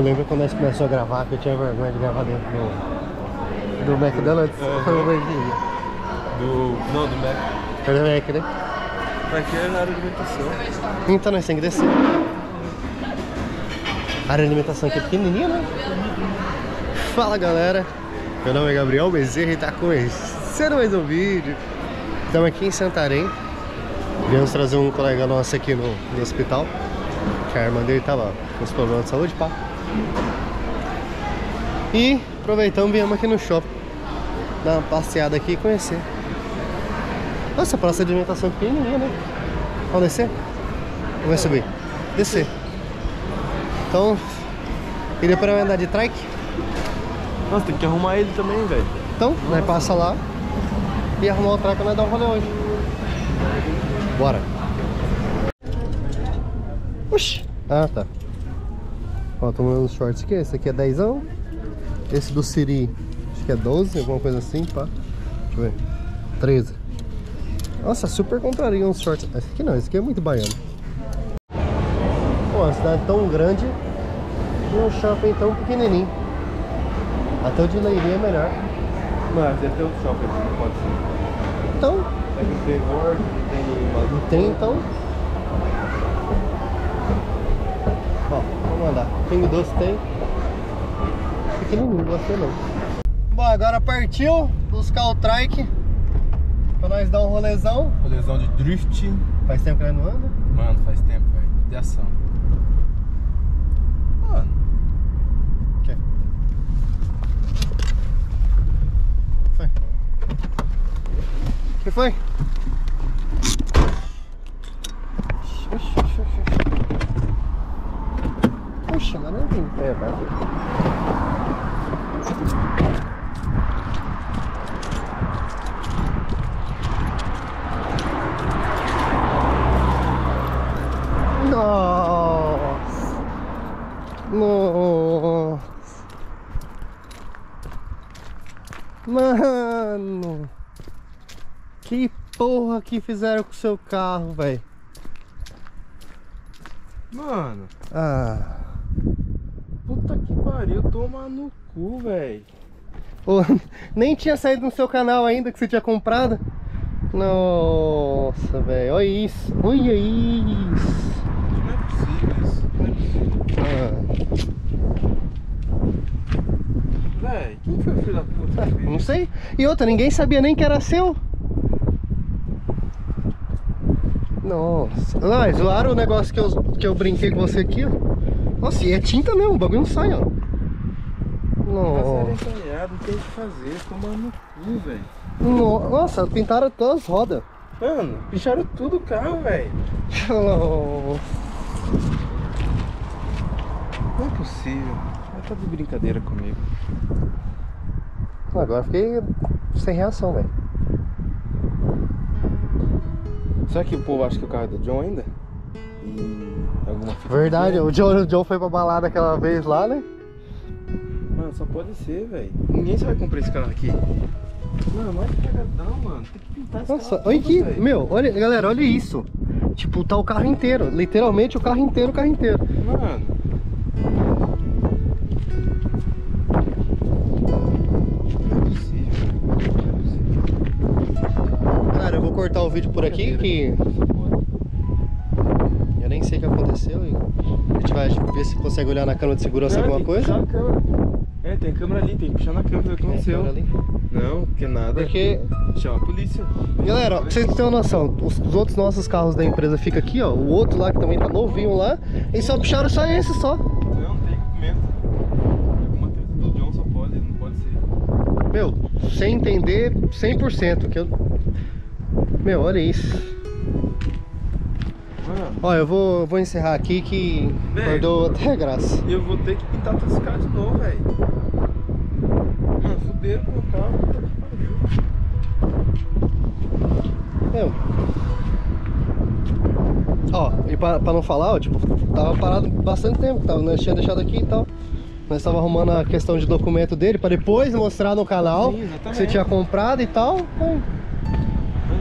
Eu lembro quando nós começamos a gravar que eu tinha vergonha de gravar dentro do, do McDonald's. Uhum. Foi. Do. Não, do Mac. Foi do Mac, né? Aqui é na área de alimentação. Então nós temos que descer. A área de alimentação aqui é pequenininha, né? Fala galera, meu nome é Gabriel Bezerra e tá começando mais um vídeo. Estamos aqui em Santarém. Viemos trazer um colega nosso aqui no, no hospital. Que a irmã dele tava com os problemas de saúde, pá. E aproveitamos e viemos aqui no shopping. Dar uma passeada aqui e conhecer. Nossa, a praça de alimentação pequenininha, né? Vamos descer? Ou vai subir? Descer. Então, e depois vai andar de trike? Nossa, tem que arrumar ele também, velho. Então, nós passa lá e arrumar o trike nós dar um rolê hoje. Bora. Oxi. Ah, tá. Ó, tô mandando os shorts aqui. Esse aqui é 10. Esse do Siri, acho que é 12, alguma coisa assim, pá. Deixa eu ver. 13. Nossa, super compraria uns shorts. Esse aqui não, esse aqui é muito baiano. Pô, uma cidade tão grande e um shopping tão pequenininho. Até o de Leiria é melhor. Mas deve ter outro shopping aqui, não pode ser. Então, É que tem Word, tem. não tem então. Ó, vamos andar. Pingo doce tem. Pequenininho, gostei não. Bom, agora partiu buscar o trike pra nós dar um rolezão. Lesão de drift. Faz tempo que nós não anda. Mano, faz tempo, velho. De ação. Mano. Que? Foi. que foi? Oxi, oxi, oxi, oxi. Tem pé, velho. Nossa! Nossa! Mano! Que porra que fizeram com o seu carro, velho? Mano. Ah! Pariu, toma no cu, velho. Ô, nem tinha saído no seu canal ainda que você tinha comprado. Nossa, velho, olha isso, olha isso. Não é possível isso. Não é possível. Ah, Véi, quem foi o filho da puta fez não sei. E outra, ninguém sabia nem que era seu. Nossa. Ah, zoaram o negócio que eu, que eu brinquei com você aqui, ó. Nossa, e é tinta mesmo, o bagulho não sai, ó. Tá Nossa. não tem o que fazer, toma no cu, velho. No- Nossa, pintaram todas as rodas. Mano, picharam tudo o carro, velho. Não é possível. Ela tá de brincadeira comigo. Agora fiquei sem reação, velho. Será que o povo acha que o carro é do John ainda? E alguma Verdade, de- o John, o John foi pra balada aquela vez lá, né? Mano, só pode ser, velho. Ninguém vai comprar esse carro aqui. Mano, olha que cagadão, mano. Tem que pintar esse Nossa, carro olha aqui, velho. meu, olha, galera, olha isso. Tipo, tá o carro inteiro, literalmente o carro inteiro, o carro inteiro. Mano. Não é possível, velho. Não é possível. Galera, eu vou cortar o vídeo por aqui, que eu nem sei o que aconteceu e a gente vai ver se consegue olhar na câmera de segurança alguma coisa. É, tem câmera ali, tem que puxar na câmera Tem aconteceu. Não, que nada. Porque, Chama a polícia. galera, ó, pra vocês terem uma noção, os, os outros nossos carros da empresa ficam aqui, ó, o outro lá que também tá novinho lá, eles só puxaram só esse só. Não, não tem documento. Alguma treta do John só pode, não pode ser. Meu, sem entender 100%, que eu... Meu, olha isso. Mano, Ó, eu vou, vou encerrar aqui que Bem. perdeu até a graça. e eu vou ter que pintar todos os carros de novo, velho. Mano, fuderam com o meu carro, puta que pariu. Meu. Ó, e pra, pra não falar, ó, tipo, tava parado bastante tempo, tava, nós tinha deixado aqui e tal. Nós tava arrumando a questão de documento dele pra depois mostrar no canal Sim, que você tinha comprado e tal. Aí,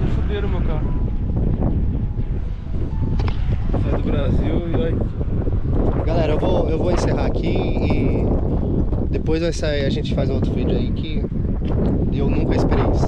Mas fuderam meu carro. Brasil e. Galera, eu vou, eu vou encerrar aqui e depois vai sair, a gente faz outro vídeo aí que eu nunca esperei isso.